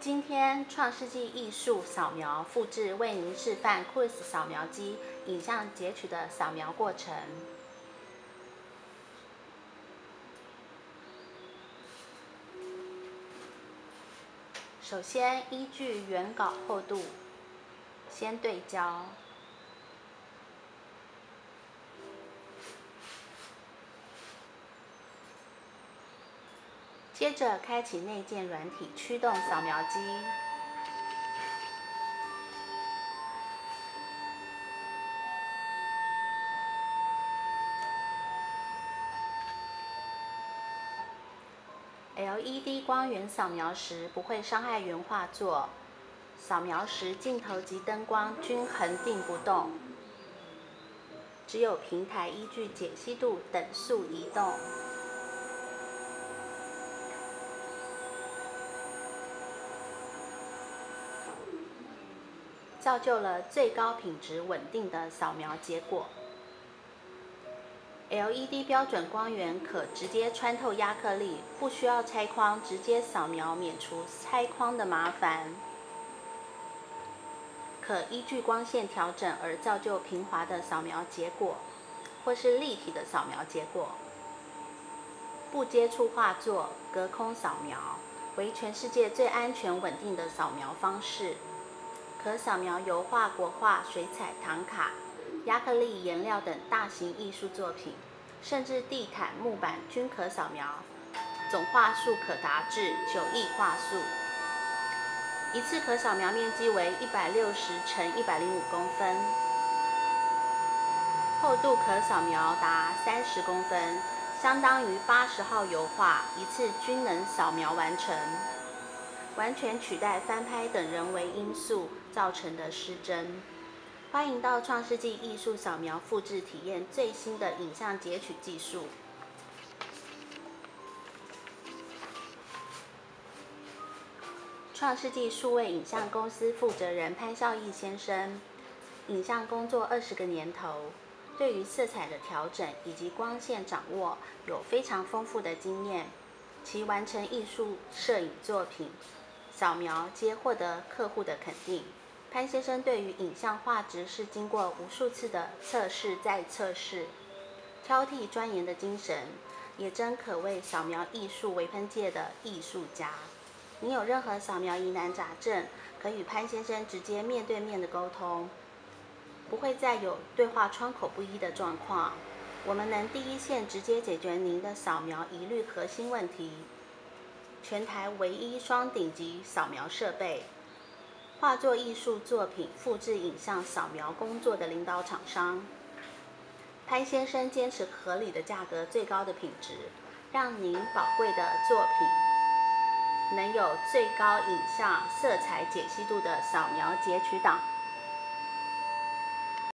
今天创世纪艺术扫描复制为您示范 Quiz 扫描机影像截取的扫描过程。首先依据原稿厚度，先对焦。接着开启内建软体驱动扫描机。LED 光源扫描时不会伤害原画作，扫描时镜头及灯光均恒定不动，只有平台依据解析度等速移动。造就了最高品质稳定的扫描结果。LED 标准光源可直接穿透亚克力，不需要拆框，直接扫描，免除拆框的麻烦。可依据光线调整而造就平滑的扫描结果，或是立体的扫描结果。不接触画作，隔空扫描，为全世界最安全稳定的扫描方式。可扫描油画、国画、水彩、唐卡、亚克力颜料等大型艺术作品，甚至地毯、木板均可扫描，总画数可达至九亿画素。一次可扫描面积为一百六十乘一百零五公分，厚度可扫描达三十公分，相当于八十号油画一次均能扫描完成。完全取代翻拍等人为因素造成的失真。欢迎到创世纪艺术扫描复制体验最新的影像截取技术。创世纪数位影像公司负责人潘孝义先生，影像工作二十个年头，对于色彩的调整以及光线掌握有非常丰富的经验，其完成艺术摄影作品。扫描皆获得客户的肯定。潘先生对于影像画质是经过无数次的测试再测试，挑剔钻研的精神，也真可谓扫描艺术微喷界的艺术家。您有任何扫描疑难杂症，可与潘先生直接面对面的沟通，不会再有对话窗口不一的状况。我们能第一线直接解决您的扫描疑虑核心问题。全台唯一双顶级扫描设备，画作艺术作品复制影像扫描工作的领导厂商。潘先生坚持合理的价格、最高的品质，让您宝贵的作品能有最高影像色彩解析度的扫描截取档。